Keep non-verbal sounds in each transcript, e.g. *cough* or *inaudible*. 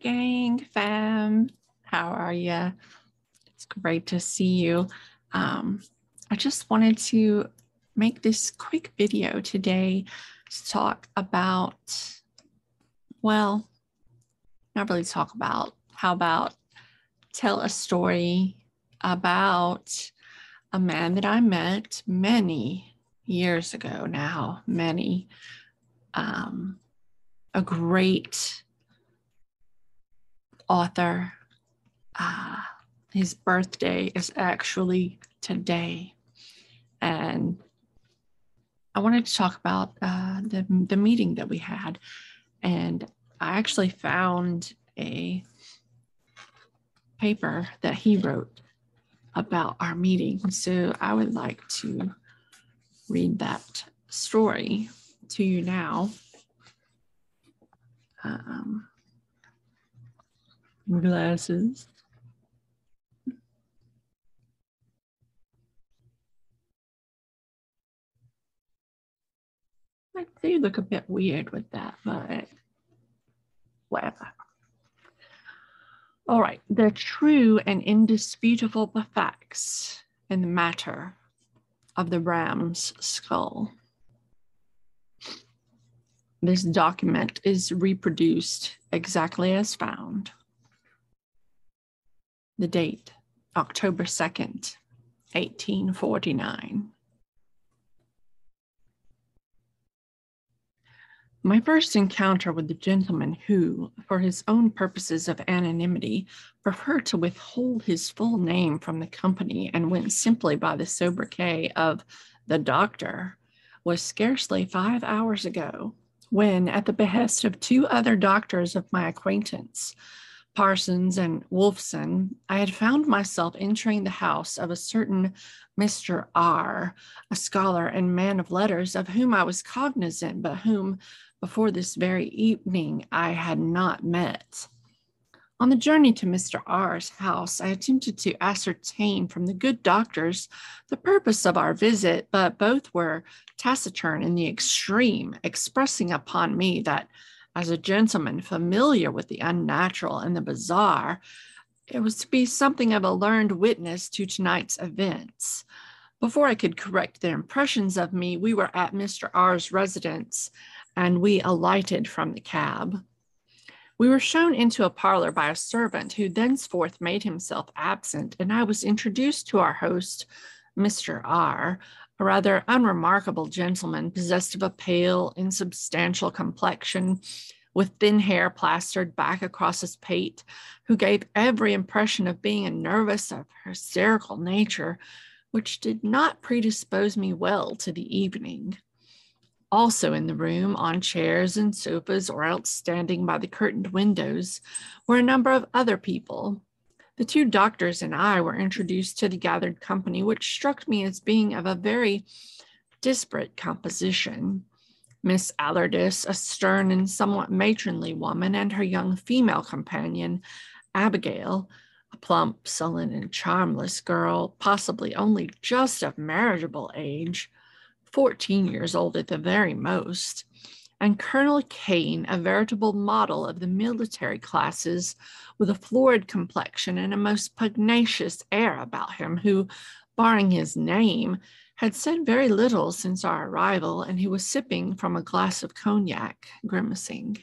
gang, fam. How are you? It's great to see you. Um, I just wanted to make this quick video today to talk about, well, not really talk about, how about tell a story about a man that I met many years ago now, many. Um, a great author. Uh, his birthday is actually today. And I wanted to talk about uh, the, the meeting that we had. And I actually found a paper that he wrote about our meeting. So I would like to read that story to you now. Um, glasses. I do look a bit weird with that, but whatever. All right, the true and indisputable facts in the matter of the ram's skull. This document is reproduced exactly as found. The date, October 2nd, 1849. My first encounter with the gentleman who, for his own purposes of anonymity, preferred to withhold his full name from the company and went simply by the sobriquet of the doctor, was scarcely five hours ago, when, at the behest of two other doctors of my acquaintance, Parsons and Wolfson, I had found myself entering the house of a certain Mr. R, a scholar and man of letters, of whom I was cognizant, but whom before this very evening I had not met. On the journey to Mr. R.'s house, I attempted to ascertain from the good doctors the purpose of our visit, but both were taciturn in the extreme, expressing upon me that as a gentleman familiar with the unnatural and the bizarre, it was to be something of a learned witness to tonight's events. Before I could correct their impressions of me, we were at Mr. R.'s residence, and we alighted from the cab. We were shown into a parlor by a servant who thenceforth made himself absent, and I was introduced to our host, Mr. R., a rather unremarkable gentleman possessed of a pale, insubstantial complexion with thin hair plastered back across his pate, who gave every impression of being a nervous or hysterical nature, which did not predispose me well to the evening. Also in the room, on chairs and sofas, or else standing by the curtained windows, were a number of other people. The two doctors and I were introduced to the gathered company, which struck me as being of a very disparate composition. Miss Allardyce, a stern and somewhat matronly woman, and her young female companion, Abigail, a plump, sullen, and charmless girl, possibly only just of marriageable age, 14 years old at the very most, and Colonel Kane, a veritable model of the military classes with a florid complexion and a most pugnacious air about him, who, barring his name, had said very little since our arrival, and he was sipping from a glass of cognac, grimacing.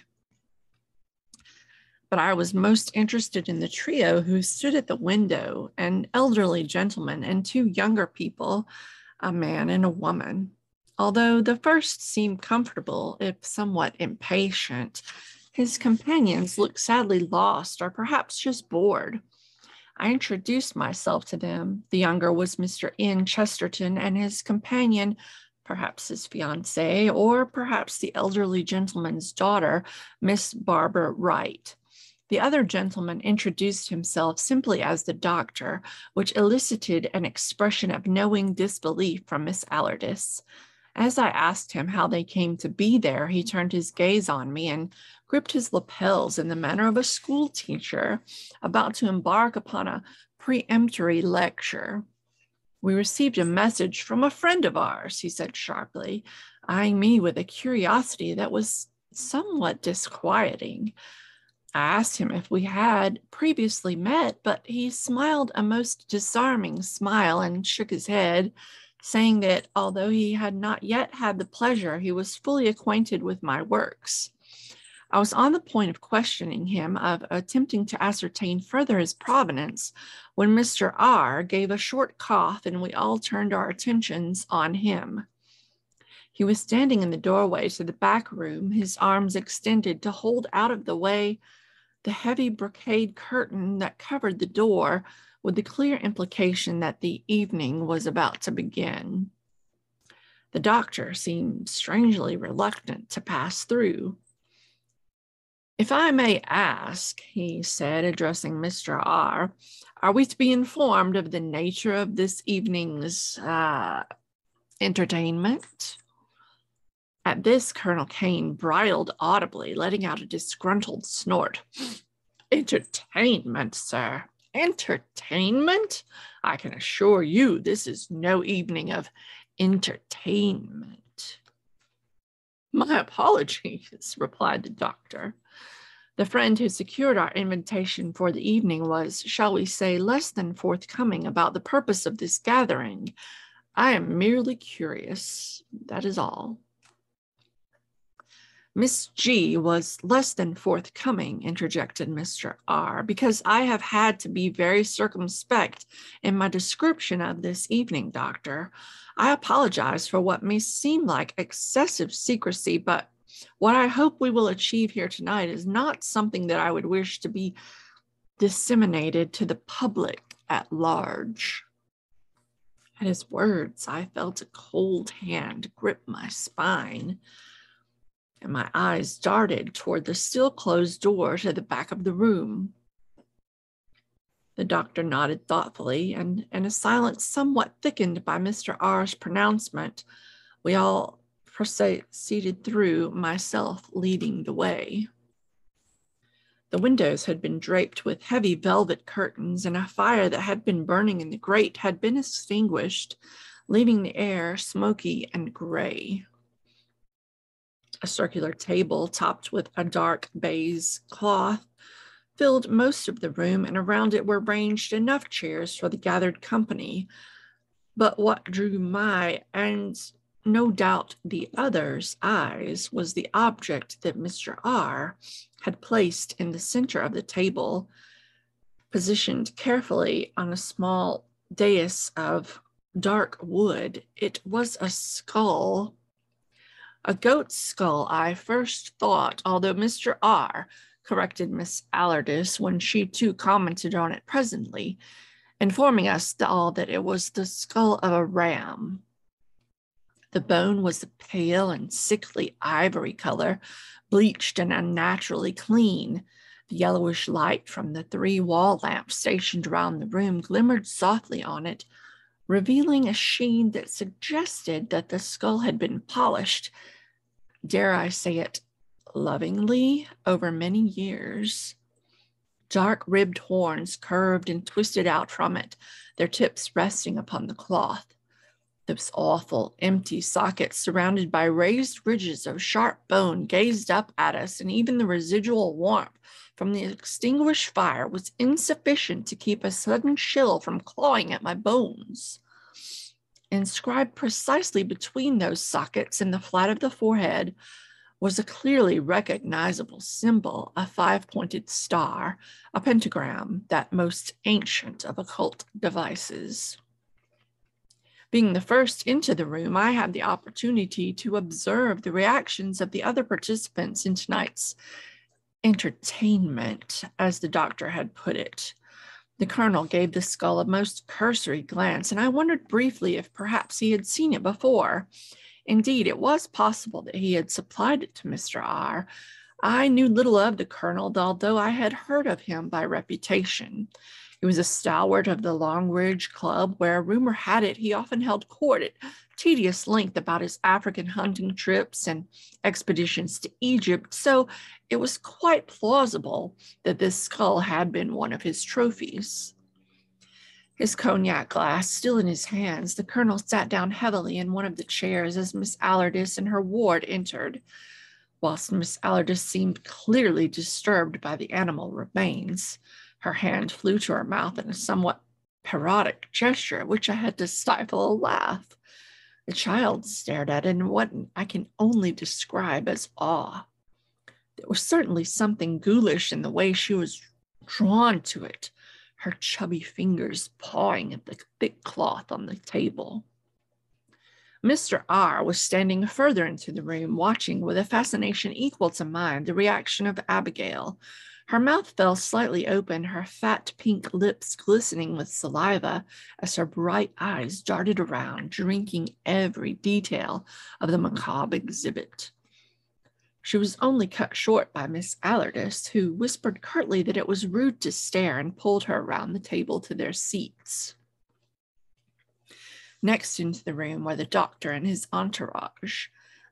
But I was most interested in the trio who stood at the window an elderly gentleman and two younger people, a man and a woman. Although the first seemed comfortable, if somewhat impatient, his companions looked sadly lost or perhaps just bored. I introduced myself to them. The younger was Mr. Ian Chesterton, and his companion, perhaps his fiancée, or perhaps the elderly gentleman's daughter, Miss Barbara Wright. The other gentleman introduced himself simply as the doctor, which elicited an expression of knowing disbelief from Miss Allardyce. As I asked him how they came to be there, he turned his gaze on me and gripped his lapels in the manner of a school teacher about to embark upon a peremptory lecture. We received a message from a friend of ours, he said sharply, eyeing me with a curiosity that was somewhat disquieting. I asked him if we had previously met, but he smiled a most disarming smile and shook his head, saying that although he had not yet had the pleasure, he was fully acquainted with my works. I was on the point of questioning him, of attempting to ascertain further his provenance, when Mr. R gave a short cough and we all turned our attentions on him. He was standing in the doorway to the back room, his arms extended to hold out of the way the heavy brocade curtain that covered the door, with the clear implication that the evening was about to begin. The doctor seemed strangely reluctant to pass through. If I may ask, he said, addressing Mr. R., are we to be informed of the nature of this evening's uh, entertainment? At this, Colonel Kane bridled audibly, letting out a disgruntled snort. Entertainment, sir. Entertainment? I can assure you this is no evening of entertainment. My apologies, *laughs* replied the doctor. The friend who secured our invitation for the evening was, shall we say, less than forthcoming about the purpose of this gathering. I am merely curious, that is all. Miss G was less than forthcoming, interjected Mr. R, because I have had to be very circumspect in my description of this evening, Doctor. I apologize for what may seem like excessive secrecy, but what I hope we will achieve here tonight is not something that I would wish to be disseminated to the public at large. At his words, I felt a cold hand grip my spine, and my eyes darted toward the still closed door to the back of the room. The doctor nodded thoughtfully, and in a silence somewhat thickened by Mr. R.'s pronouncement, we all proceeded through, myself leading the way. The windows had been draped with heavy velvet curtains, and a fire that had been burning in the grate had been extinguished, leaving the air smoky and gray. A circular table topped with a dark baize cloth filled most of the room, and around it were ranged enough chairs for the gathered company. But what drew my and no doubt the other's eyes was the object that Mr. R had placed in the center of the table, positioned carefully on a small dais of dark wood. It was a skull, a goat's skull, I first thought, although Mr. R corrected Miss Allardyce when she too commented on it presently, informing us all that it was the skull of a ram. The bone was a pale and sickly ivory color, bleached and unnaturally clean. The yellowish light from the three wall lamps stationed around the room glimmered softly on it, revealing a sheen that suggested that the skull had been polished, dare I say it, lovingly over many years. Dark ribbed horns curved and twisted out from it, their tips resting upon the cloth. Those awful empty sockets surrounded by raised ridges of sharp bone gazed up at us, and even the residual warmth from the extinguished fire was insufficient to keep a sudden chill from clawing at my bones. Inscribed precisely between those sockets in the flat of the forehead was a clearly recognizable symbol, a five pointed star, a pentagram, that most ancient of occult devices. Being the first into the room, I had the opportunity to observe the reactions of the other participants in tonight's entertainment, as the doctor had put it. The colonel gave the skull a most cursory glance, and I wondered briefly if perhaps he had seen it before. Indeed, it was possible that he had supplied it to Mr. R. I knew little of the colonel, although I had heard of him by reputation. He was a stalwart of the Long Ridge Club, where rumor had it he often held court at tedious length about his African hunting trips and expeditions to Egypt, so it was quite plausible that this skull had been one of his trophies. His cognac glass still in his hands, the colonel sat down heavily in one of the chairs as Miss Allardyce and her ward entered. whilst Miss Allardyce seemed clearly disturbed by the animal remains. Her hand flew to her mouth in a somewhat parodic gesture, which I had to stifle a laugh. The child stared at it in what I can only describe as awe. There was certainly something ghoulish in the way she was drawn to it, her chubby fingers pawing at the thick cloth on the table. Mr. R was standing further into the room, watching with a fascination equal to mine the reaction of Abigail. Her mouth fell slightly open, her fat pink lips glistening with saliva as her bright eyes darted around, drinking every detail of the mm-hmm. macabre exhibit. She was only cut short by Miss Allardyce, who whispered curtly that it was rude to stare and pulled her around the table to their seats. Next into the room were the doctor and his entourage.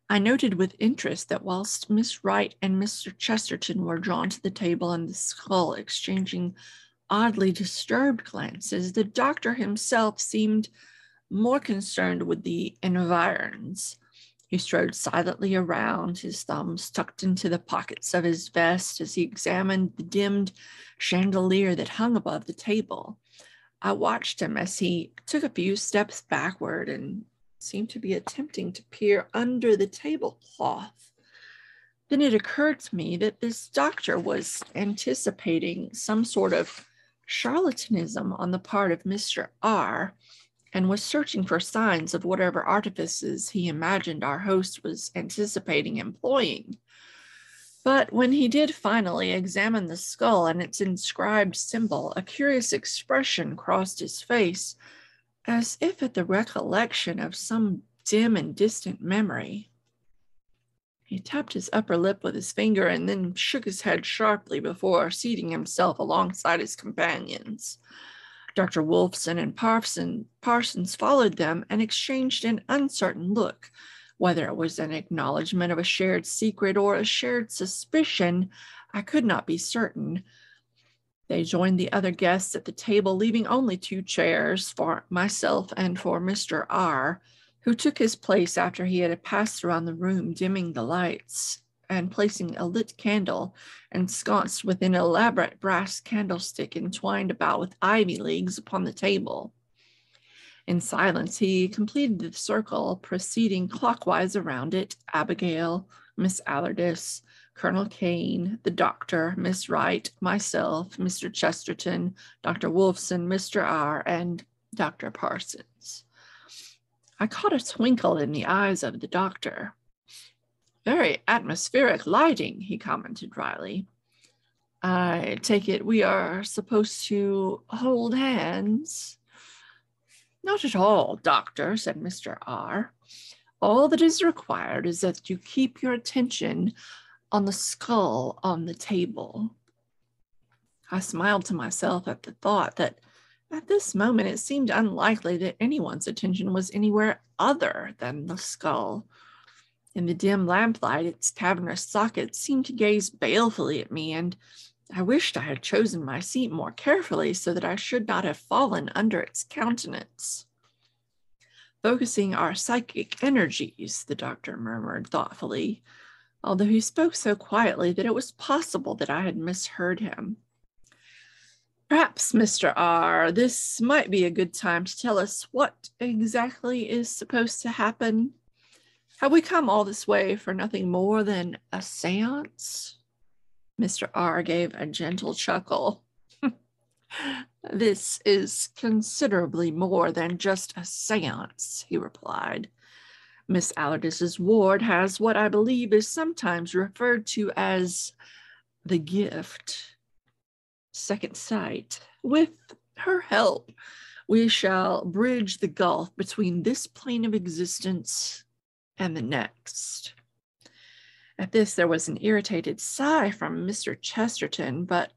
I noted with interest that whilst Miss Wright and Mr. Chesterton were drawn to the table and the skull exchanging oddly disturbed glances, the doctor himself seemed more concerned with the environs. He strode silently around, his thumbs tucked into the pockets of his vest as he examined the dimmed chandelier that hung above the table. I watched him as he took a few steps backward and seemed to be attempting to peer under the tablecloth. Then it occurred to me that this doctor was anticipating some sort of charlatanism on the part of Mr. R and was searching for signs of whatever artifices he imagined our host was anticipating employing. But when he did finally examine the skull and its inscribed symbol, a curious expression crossed his face, as if at the recollection of some dim and distant memory. He tapped his upper lip with his finger and then shook his head sharply before seating himself alongside his companions. Dr. Wolfson and Parson, Parsons followed them and exchanged an uncertain look, whether it was an acknowledgement of a shared secret or a shared suspicion, I could not be certain. They joined the other guests at the table, leaving only two chairs for myself and for Mr. R, who took his place after he had passed around the room, dimming the lights and placing a lit candle ensconced within an elaborate brass candlestick entwined about with ivy leaves upon the table. In silence, he completed the circle, proceeding clockwise around it. Abigail, Miss Allardyce, Colonel Kane, the doctor, Miss Wright, myself, Mr. Chesterton, Dr. Wolfson, Mr. R., and Dr. Parsons. I caught a twinkle in the eyes of the doctor. Very atmospheric lighting, he commented dryly. I take it we are supposed to hold hands. Not at all, doctor, said Mr. R. All that is required is that you keep your attention on the skull on the table. I smiled to myself at the thought that at this moment it seemed unlikely that anyone's attention was anywhere other than the skull. In the dim lamplight, its cavernous sockets seemed to gaze balefully at me, and I wished I had chosen my seat more carefully so that I should not have fallen under its countenance. Focusing our psychic energies, the doctor murmured thoughtfully, although he spoke so quietly that it was possible that I had misheard him. Perhaps, Mr. R., this might be a good time to tell us what exactly is supposed to happen. Have we come all this way for nothing more than a seance? Mr. R gave a gentle chuckle. this is considerably more than just a seance, he replied. Miss Allardyce's ward has what I believe is sometimes referred to as the gift, second sight. With her help, we shall bridge the gulf between this plane of existence and the next. At this, there was an irritated sigh from Mr. Chesterton, but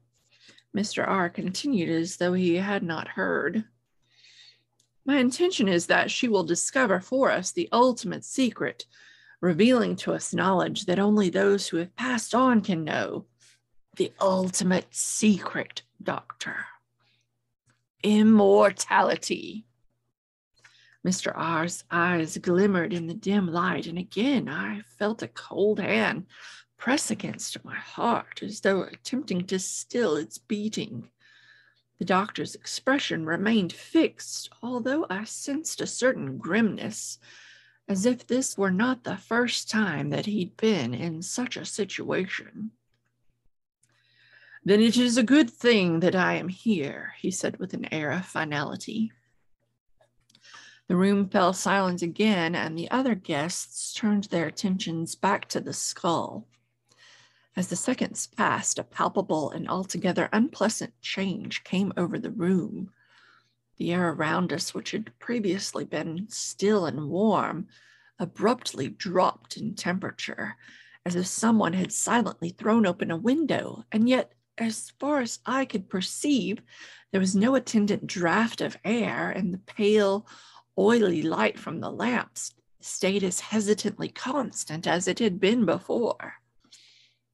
Mr. R continued as though he had not heard. My intention is that she will discover for us the ultimate secret, revealing to us knowledge that only those who have passed on can know. The ultimate secret, Doctor. Immortality. Mr. R's eyes glimmered in the dim light, and again I felt a cold hand press against my heart as though attempting to still its beating. The doctor's expression remained fixed, although I sensed a certain grimness, as if this were not the first time that he'd been in such a situation. Then it is a good thing that I am here, he said with an air of finality. The room fell silent again, and the other guests turned their attentions back to the skull. As the seconds passed, a palpable and altogether unpleasant change came over the room. The air around us, which had previously been still and warm, abruptly dropped in temperature, as if someone had silently thrown open a window, and yet, as far as I could perceive, there was no attendant draft of air, and the pale, oily light from the lamps stayed as hesitantly constant as it had been before.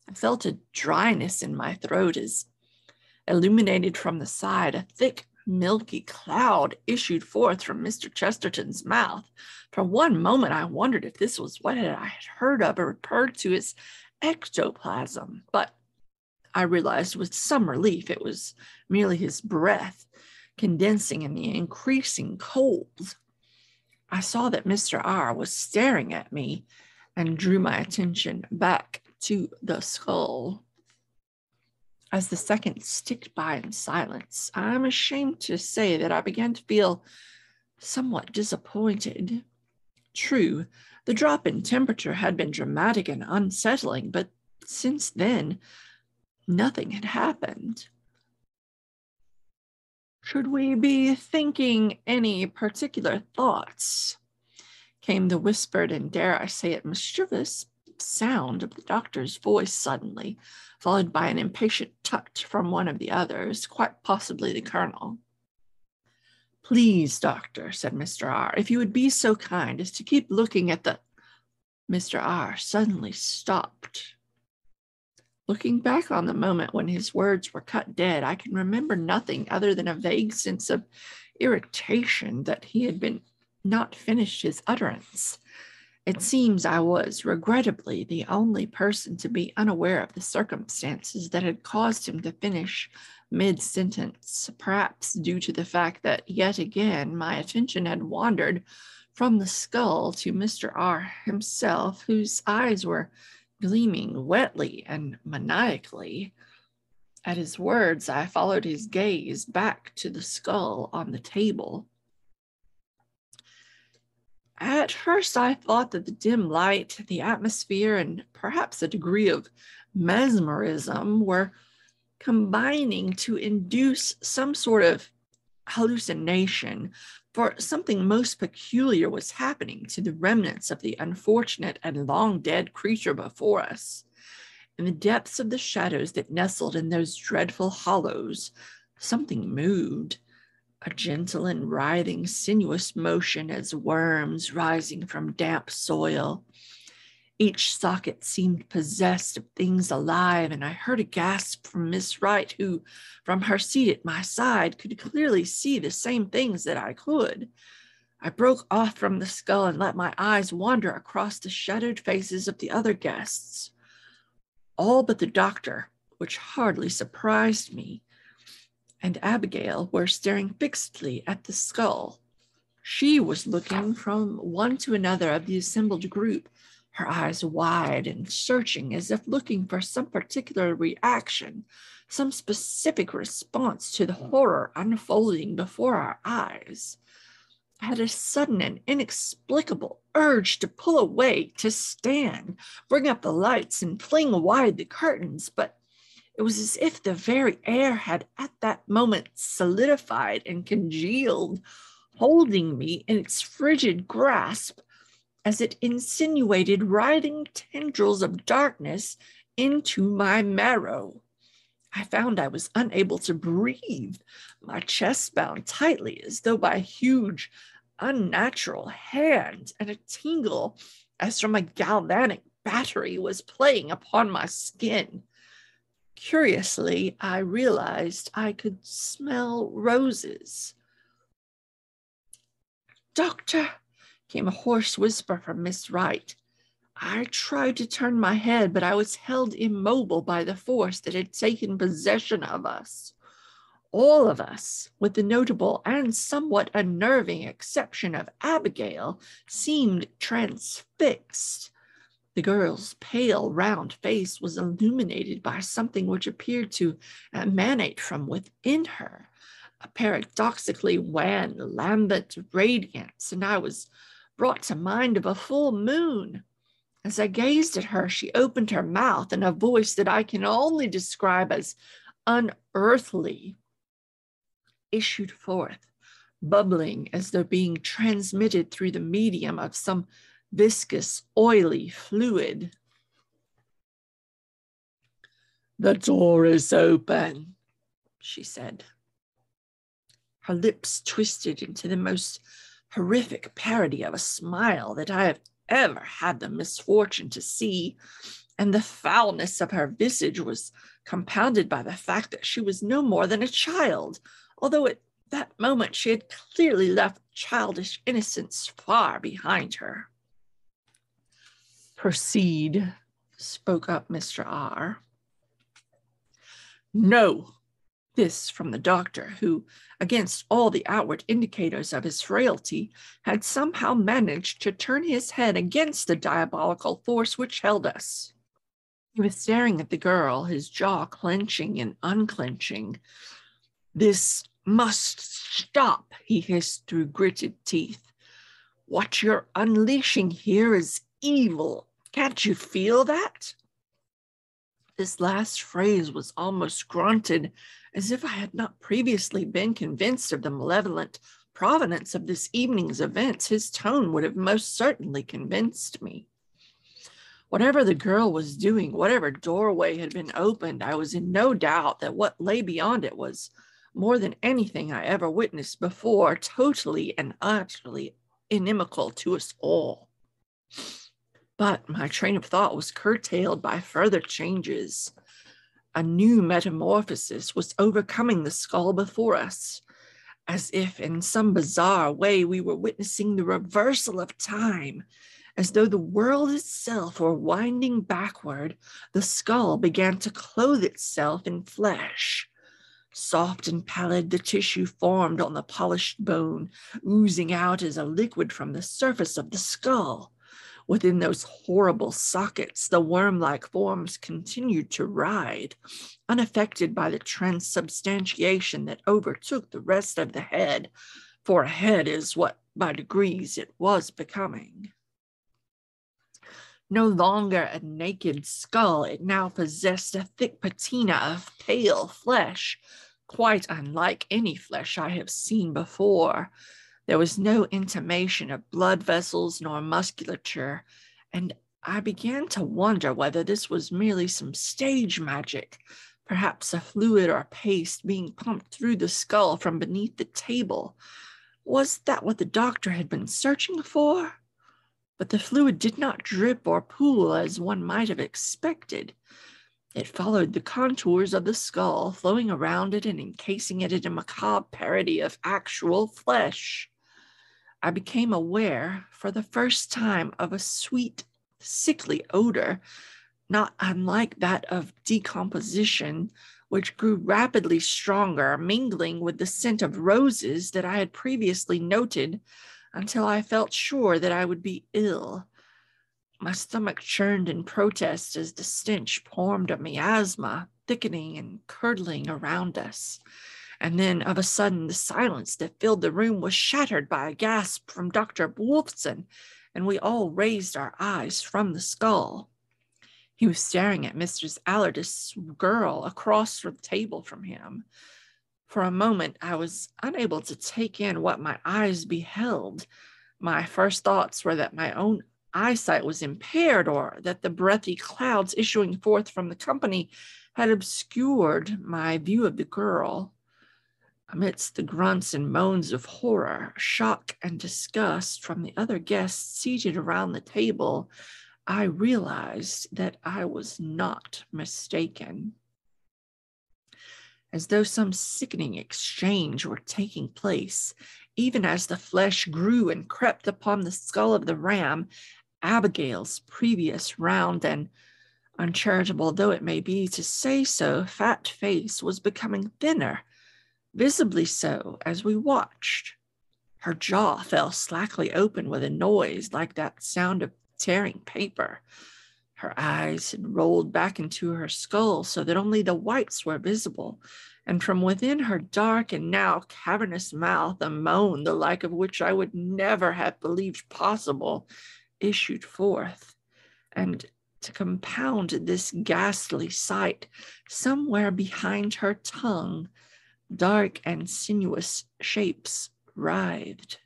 I felt a dryness in my throat as, illuminated from the side, a thick, milky cloud issued forth from Mr. Chesterton's mouth. For one moment, I wondered if this was what I had heard of or referred to as ectoplasm, but I realized with some relief it was merely his breath condensing in the increasing cold. I saw that Mr. R was staring at me and drew my attention back to the skull. As the seconds ticked by in silence, I'm ashamed to say that I began to feel somewhat disappointed. True, the drop in temperature had been dramatic and unsettling, but since then, nothing had happened. Should we be thinking any particular thoughts? Came the whispered and, dare I say it, mischievous sound of the doctor's voice suddenly, followed by an impatient touch from one of the others, quite possibly the colonel. Please, doctor, said Mr. R., if you would be so kind as to keep looking at the. Mr. R. suddenly stopped. Looking back on the moment when his words were cut dead, I can remember nothing other than a vague sense of irritation that he had been not finished his utterance. It seems I was, regrettably, the only person to be unaware of the circumstances that had caused him to finish mid sentence, perhaps due to the fact that yet again my attention had wandered from the skull to Mr. R himself, whose eyes were gleaming wetly and maniacally. At his words, I followed his gaze back to the skull on the table. At first, I thought that the dim light, the atmosphere, and perhaps a degree of mesmerism were combining to induce some sort of hallucination, for something most peculiar was happening to the remnants of the unfortunate and long dead creature before us. In the depths of the shadows that nestled in those dreadful hollows, something moved a gentle and writhing, sinuous motion as worms rising from damp soil. Each socket seemed possessed of things alive, and I heard a gasp from Miss Wright, who, from her seat at my side, could clearly see the same things that I could. I broke off from the skull and let my eyes wander across the shadowed faces of the other guests. All but the doctor, which hardly surprised me and Abigail were staring fixedly at the skull. She was looking from one to another of the assembled group, her eyes wide and searching as if looking for some particular reaction, some specific response to the horror unfolding before our eyes. I had a sudden and inexplicable urge to pull away, to stand, bring up the lights, and fling wide the curtains, but it was as if the very air had at that moment solidified and congealed, holding me in its frigid grasp as it insinuated writhing tendrils of darkness into my marrow. I found I was unable to breathe, my chest bound tightly as though by a huge, unnatural hand, and a tingle as from a galvanic battery was playing upon my skin. Curiously, I realized I could smell roses. doctor, came a hoarse whisper from Miss Wright. I tried to turn my head, but I was held immobile by the force that had taken possession of us. All of us, with the notable and somewhat unnerving exception of Abigail, seemed transfixed. The girl's pale, round face was illuminated by something which appeared to emanate from within her, a paradoxically wan, lambent radiance, and I was brought to mind of a full moon. As I gazed at her, she opened her mouth in a voice that I can only describe as unearthly, issued forth, bubbling as though being transmitted through the medium of some viscous, oily fluid. The door is open, she said. Her lips twisted into the most horrific parody of a smile that I have ever had the misfortune to see, and the foulness of her visage was compounded by the fact that she was no more than a child, although at that moment she had clearly left childish innocence far behind her. Proceed, spoke up Mr. R. No, this from the doctor, who, against all the outward indicators of his frailty, had somehow managed to turn his head against the diabolical force which held us. He was staring at the girl, his jaw clenching and unclenching. This must stop, he hissed through gritted teeth. What you're unleashing here is evil. Can't you feel that? This last phrase was almost grunted as if I had not previously been convinced of the malevolent provenance of this evening's events, his tone would have most certainly convinced me. Whatever the girl was doing, whatever doorway had been opened, I was in no doubt that what lay beyond it was more than anything I ever witnessed before, totally and utterly inimical to us all. But my train of thought was curtailed by further changes a new metamorphosis was overcoming the skull before us, as if in some bizarre way we were witnessing the reversal of time. As though the world itself were winding backward, the skull began to clothe itself in flesh. Soft and pallid, the tissue formed on the polished bone, oozing out as a liquid from the surface of the skull. Within those horrible sockets, the worm like forms continued to ride, unaffected by the transubstantiation that overtook the rest of the head, for a head is what by degrees it was becoming. No longer a naked skull, it now possessed a thick patina of pale flesh, quite unlike any flesh I have seen before there was no intimation of blood vessels nor musculature, and I began to wonder whether this was merely some stage magic, perhaps a fluid or paste being pumped through the skull from beneath the table. Was that what the doctor had been searching for? But the fluid did not drip or pool as one might have expected. It followed the contours of the skull, flowing around it and encasing it in a macabre parody of actual flesh. I became aware for the first time of a sweet, sickly odor, not unlike that of decomposition, which grew rapidly stronger, mingling with the scent of roses that I had previously noted until I felt sure that I would be ill. My stomach churned in protest as the stench formed a miasma, thickening and curdling around us. And then of a sudden, the silence that filled the room was shattered by a gasp from Dr. Wolfson, and we all raised our eyes from the skull. He was staring at Mistress Allardyce's girl across the table from him. For a moment, I was unable to take in what my eyes beheld. My first thoughts were that my own eyesight was impaired or that the breathy clouds issuing forth from the company had obscured my view of the girl. Amidst the grunts and moans of horror, shock, and disgust from the other guests seated around the table, I realized that I was not mistaken. As though some sickening exchange were taking place, even as the flesh grew and crept upon the skull of the ram, Abigail's previous round and uncharitable though it may be to say so, fat face was becoming thinner, visibly so as we watched. Her jaw fell slackly open with a noise like that sound of tearing paper. Her eyes had rolled back into her skull so that only the whites were visible, and from within her dark and now cavernous mouth, a moan the like of which I would never have believed possible issued forth. And to compound this ghastly sight, somewhere behind her tongue, dark and sinuous shapes writhed.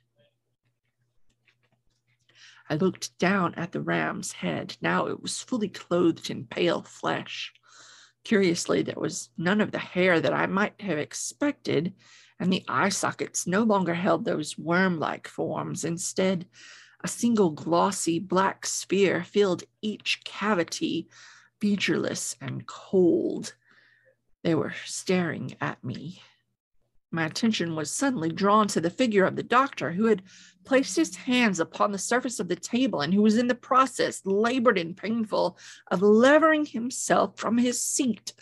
I looked down at the ram's head. Now it was fully clothed in pale flesh. Curiously, there was none of the hair that I might have expected, and the eye sockets no longer held those worm like forms. Instead, a single glossy black sphere filled each cavity, featureless and cold. They were staring at me. My attention was suddenly drawn to the figure of the doctor who had placed his hands upon the surface of the table and who was in the process, labored and painful, of levering himself from his seat.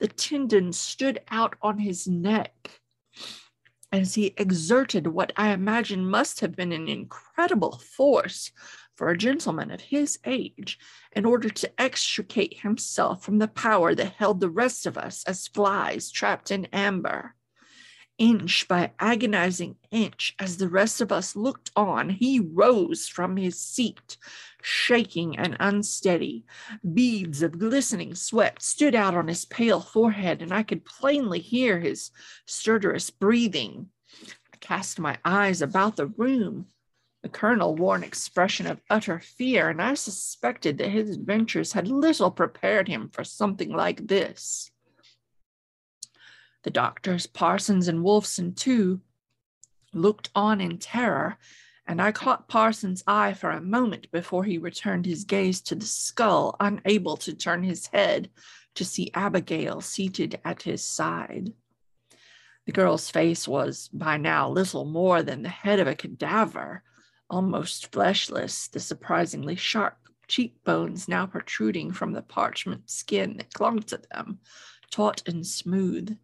The tendon stood out on his neck as he exerted what I imagine must have been an incredible force for a gentleman of his age in order to extricate himself from the power that held the rest of us as flies trapped in amber. Inch by agonizing inch, as the rest of us looked on, he rose from his seat, shaking and unsteady. Beads of glistening sweat stood out on his pale forehead, and I could plainly hear his stertorous breathing. I cast my eyes about the room. The colonel wore an expression of utter fear, and I suspected that his adventures had little prepared him for something like this. The doctors, Parsons and Wolfson, too, looked on in terror, and I caught Parsons' eye for a moment before he returned his gaze to the skull, unable to turn his head to see Abigail seated at his side. The girl's face was by now little more than the head of a cadaver, almost fleshless, the surprisingly sharp cheekbones now protruding from the parchment skin that clung to them, taut and smooth.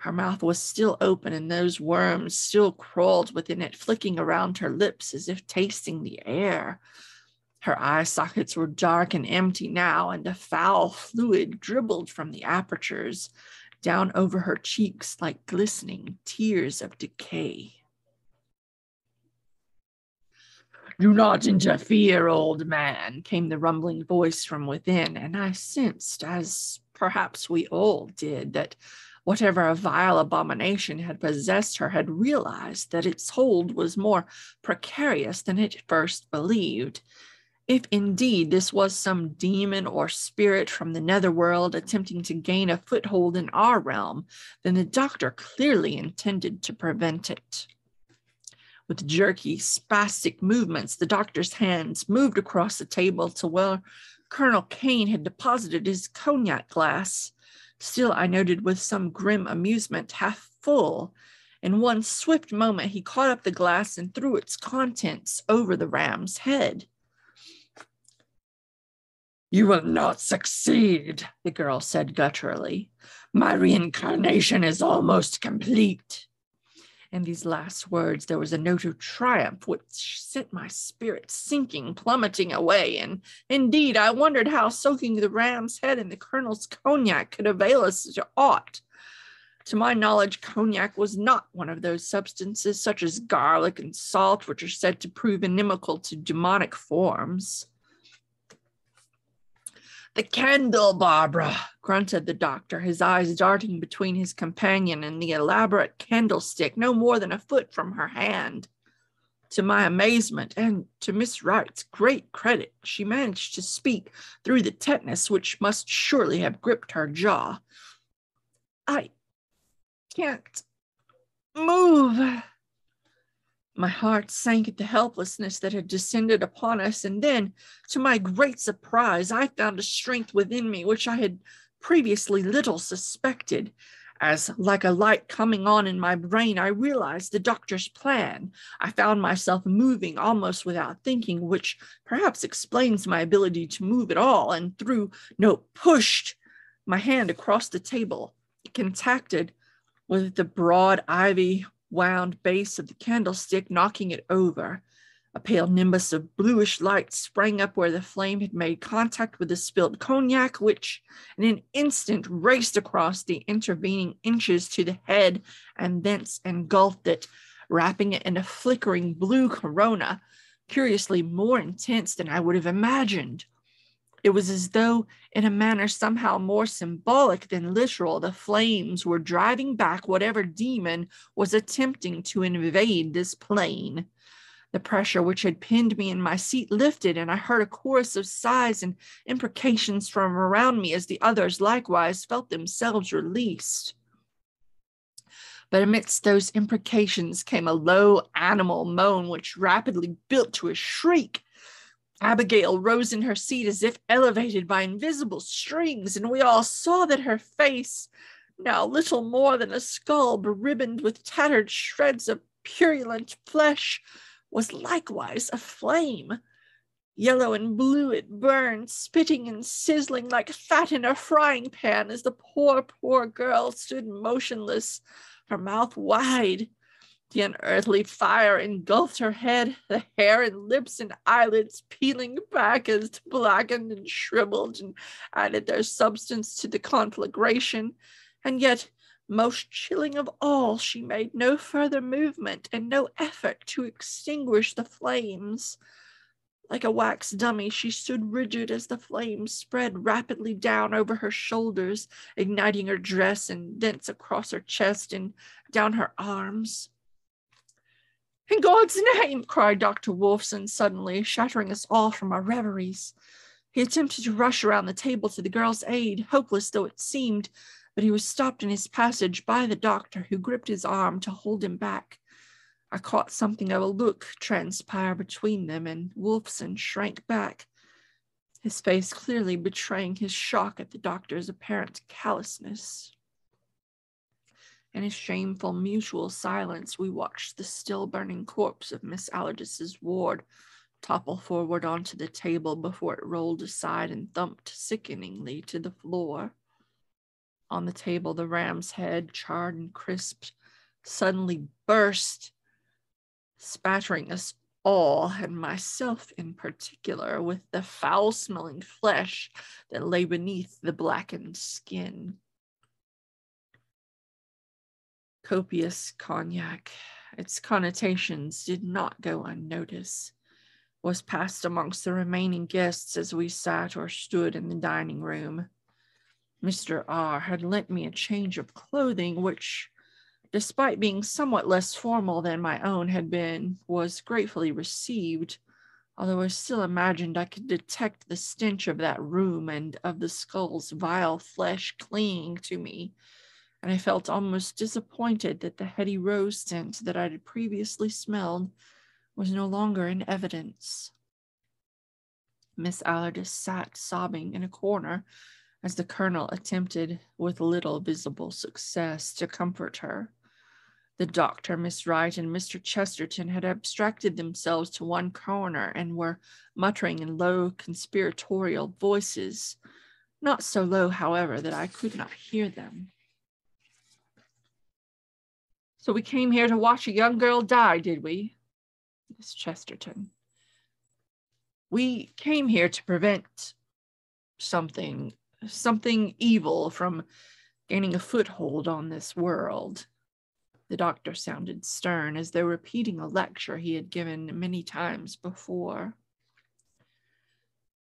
Her mouth was still open, and those worms still crawled within it, flicking around her lips as if tasting the air. Her eye sockets were dark and empty now, and a foul fluid dribbled from the apertures down over her cheeks like glistening tears of decay. Do not interfere, old man, came the rumbling voice from within, and I sensed, as perhaps we all did, that whatever a vile abomination had possessed her had realized that its hold was more precarious than it first believed. If indeed this was some demon or spirit from the netherworld attempting to gain a foothold in our realm, then the doctor clearly intended to prevent it. With jerky, spastic movements, the doctor's hands moved across the table to where Colonel Kane had deposited his cognac glass. Still, I noted with some grim amusement, half full. In one swift moment, he caught up the glass and threw its contents over the ram's head. You will not succeed, the girl said gutturally. My reincarnation is almost complete. In these last words, there was a note of triumph which sent my spirit sinking, plummeting away. And indeed, I wondered how soaking the ram's head in the colonel's cognac could avail us to aught. To my knowledge, cognac was not one of those substances, such as garlic and salt, which are said to prove inimical to demonic forms. The candle, Barbara, grunted the doctor, his eyes darting between his companion and the elaborate candlestick no more than a foot from her hand. To my amazement and to Miss Wright's great credit, she managed to speak through the tetanus which must surely have gripped her jaw. I can't move. My heart sank at the helplessness that had descended upon us, and then, to my great surprise, I found a strength within me which I had previously little suspected. As, like a light coming on in my brain, I realized the doctor's plan. I found myself moving almost without thinking, which perhaps explains my ability to move at all, and threw, no, pushed my hand across the table. Contacted with the broad ivy wound base of the candlestick, knocking it over. A pale nimbus of bluish light sprang up where the flame had made contact with the spilled cognac, which in an instant raced across the intervening inches to the head and thence engulfed it, wrapping it in a flickering blue corona, curiously more intense than I would have imagined. It was as though, in a manner somehow more symbolic than literal, the flames were driving back whatever demon was attempting to invade this plane. The pressure which had pinned me in my seat lifted, and I heard a chorus of sighs and imprecations from around me as the others likewise felt themselves released. But amidst those imprecations came a low animal moan which rapidly built to a shriek. Abigail rose in her seat as if elevated by invisible strings, and we all saw that her face, now little more than a skull beribboned with tattered shreds of purulent flesh, was likewise aflame. Yellow and blue it burned, spitting and sizzling like fat in a frying pan as the poor, poor girl stood motionless, her mouth wide. The unearthly fire engulfed her head, the hair and lips and eyelids peeling back as blackened and shriveled and added their substance to the conflagration. And yet most chilling of all, she made no further movement and no effort to extinguish the flames. Like a wax dummy, she stood rigid as the flames spread rapidly down over her shoulders, igniting her dress and thence across her chest and down her arms. In God's name, cried Dr. Wolfson suddenly, shattering us all from our reveries. He attempted to rush around the table to the girl's aid, hopeless though it seemed, but he was stopped in his passage by the doctor, who gripped his arm to hold him back. I caught something of a look transpire between them, and Wolfson shrank back, his face clearly betraying his shock at the doctor's apparent callousness. In a shameful mutual silence, we watched the still burning corpse of Miss Allardyce's ward topple forward onto the table before it rolled aside and thumped sickeningly to the floor. On the table, the ram's head, charred and crisped, suddenly burst, spattering us all, and myself in particular, with the foul smelling flesh that lay beneath the blackened skin. Copious cognac, its connotations did not go unnoticed, was passed amongst the remaining guests as we sat or stood in the dining room. Mr. R had lent me a change of clothing, which, despite being somewhat less formal than my own had been, was gratefully received, although I still imagined I could detect the stench of that room and of the skull's vile flesh clinging to me, and I felt almost disappointed that the heady rose scent that I had previously smelled was no longer in evidence. Miss Allardyce sat sobbing in a corner as the colonel attempted with little visible success to comfort her. The doctor, Miss Wright, and Mr. Chesterton had abstracted themselves to one corner and were muttering in low, conspiratorial voices, not so low, however, that I could not hear them. So we came here to watch a young girl die, did we? Miss Chesterton. We came here to prevent something something evil from gaining a foothold on this world. The doctor sounded stern as though repeating a lecture he had given many times before.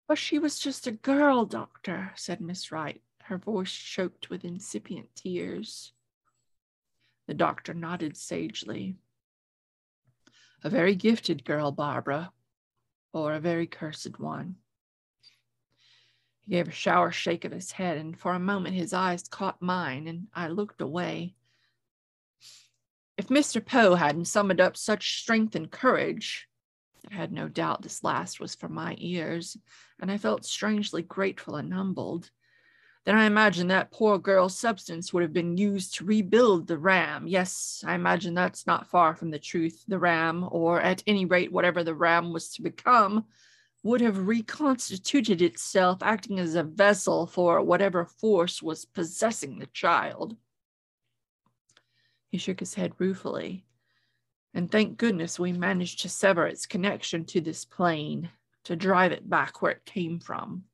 But she was just a girl, doctor, said Miss Wright, her voice choked with incipient tears. The doctor nodded sagely. A very gifted girl, Barbara, or a very cursed one. He gave a shower shake of his head, and for a moment his eyes caught mine, and I looked away. If Mr. Poe hadn't summoned up such strength and courage, I had no doubt this last was for my ears, and I felt strangely grateful and humbled. Then I imagine that poor girl's substance would have been used to rebuild the ram. Yes, I imagine that's not far from the truth. The ram, or at any rate, whatever the ram was to become, would have reconstituted itself, acting as a vessel for whatever force was possessing the child. He shook his head ruefully. And thank goodness we managed to sever its connection to this plane, to drive it back where it came from.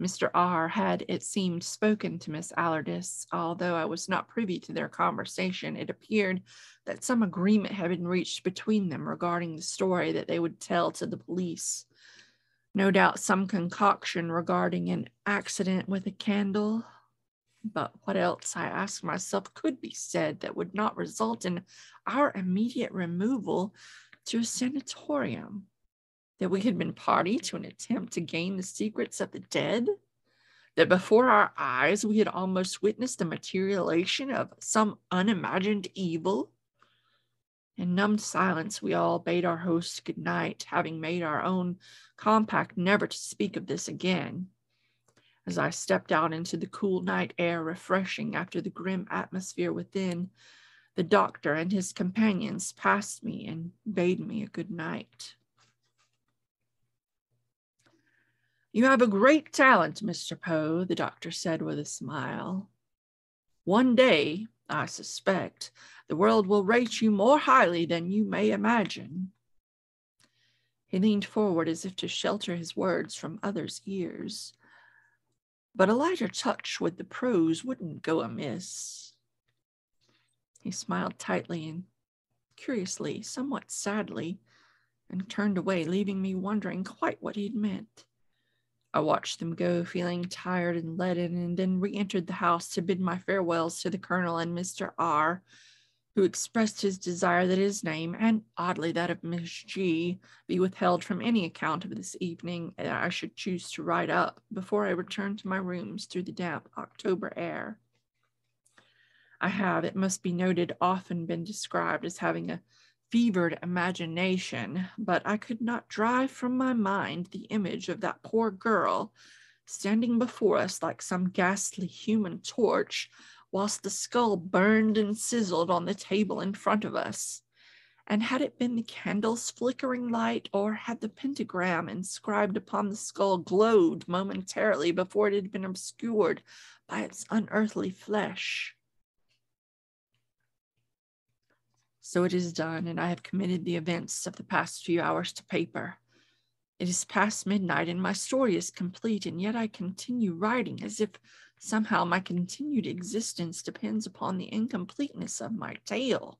Mr. R had, it seemed, spoken to Miss Allardyce. Although I was not privy to their conversation, it appeared that some agreement had been reached between them regarding the story that they would tell to the police. No doubt some concoction regarding an accident with a candle. But what else, I asked myself, could be said that would not result in our immediate removal to a sanatorium? That we had been party to an attempt to gain the secrets of the dead, that before our eyes we had almost witnessed the materialization of some unimagined evil. In numbed silence, we all bade our host good night, having made our own compact never to speak of this again. As I stepped out into the cool night air, refreshing after the grim atmosphere within, the doctor and his companions passed me and bade me a good night. You have a great talent, Mr. Poe, the doctor said with a smile. One day, I suspect, the world will rate you more highly than you may imagine. He leaned forward as if to shelter his words from others' ears. But a lighter touch with the prose wouldn't go amiss. He smiled tightly and curiously, somewhat sadly, and turned away, leaving me wondering quite what he'd meant. I watched them go, feeling tired and leaden, and then re entered the house to bid my farewells to the Colonel and Mr. R., who expressed his desire that his name, and oddly that of Miss G., be withheld from any account of this evening that I should choose to write up before I returned to my rooms through the damp October air. I have, it must be noted, often been described as having a fevered imagination, but I could not drive from my mind the image of that poor girl standing before us like some ghastly human torch, whilst the skull burned and sizzled on the table in front of us. And had it been the candle's flickering light, or had the pentagram inscribed upon the skull glowed momentarily before it had been obscured by its unearthly flesh? So it is done, and I have committed the events of the past few hours to paper. It is past midnight, and my story is complete, and yet I continue writing as if somehow my continued existence depends upon the incompleteness of my tale.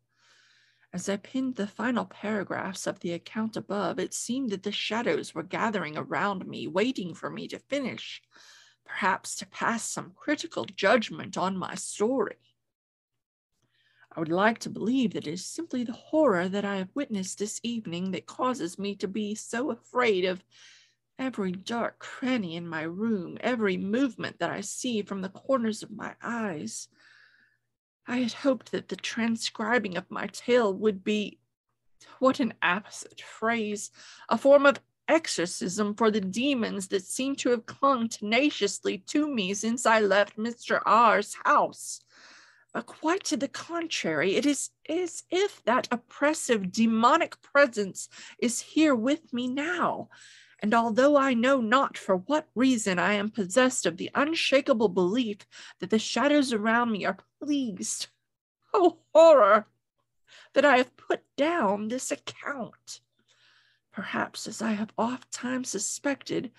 As I pinned the final paragraphs of the account above, it seemed that the shadows were gathering around me, waiting for me to finish, perhaps to pass some critical judgment on my story. I would like to believe that it is simply the horror that I have witnessed this evening that causes me to be so afraid of every dark cranny in my room, every movement that I see from the corners of my eyes. I had hoped that the transcribing of my tale would be, what an apposite phrase, a form of exorcism for the demons that seem to have clung tenaciously to me since I left Mr. R.'s house. But quite to the contrary, it is as if that oppressive demonic presence is here with me now. And although I know not for what reason I am possessed of the unshakable belief that the shadows around me are pleased, *laughs* oh horror, that I have put down this account. Perhaps, as I have oft times suspected,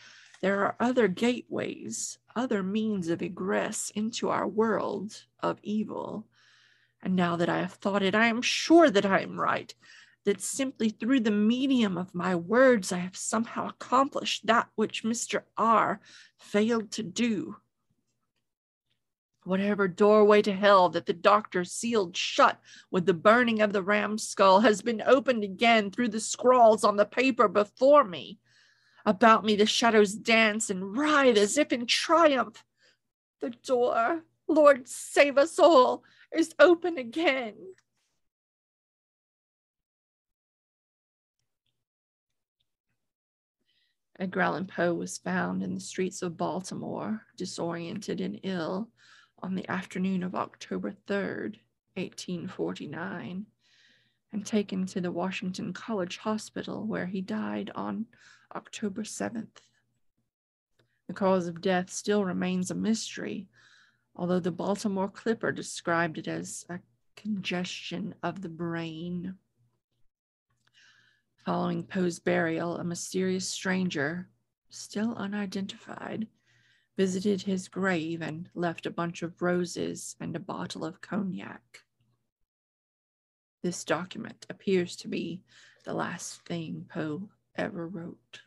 there are other gateways, other means of egress into our world of evil. And now that I have thought it, I am sure that I am right, that simply through the medium of my words, I have somehow accomplished that which Mr. R failed to do. Whatever doorway to hell that the doctor sealed shut with the burning of the ram's skull has been opened again through the scrawls on the paper before me. About me, the shadows dance and writhe as if in triumph. The door, Lord save us all, is open again. Edgar Allan Poe was found in the streets of Baltimore, disoriented and ill, on the afternoon of October 3rd, 1849, and taken to the Washington College Hospital, where he died on October 7th. The cause of death still remains a mystery, although the Baltimore Clipper described it as a congestion of the brain. Following Poe's burial, a mysterious stranger, still unidentified, visited his grave and left a bunch of roses and a bottle of cognac. This document appears to be the last thing Poe ever wrote.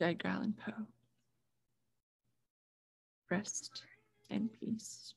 Edgar Allan Poe. Rest in peace.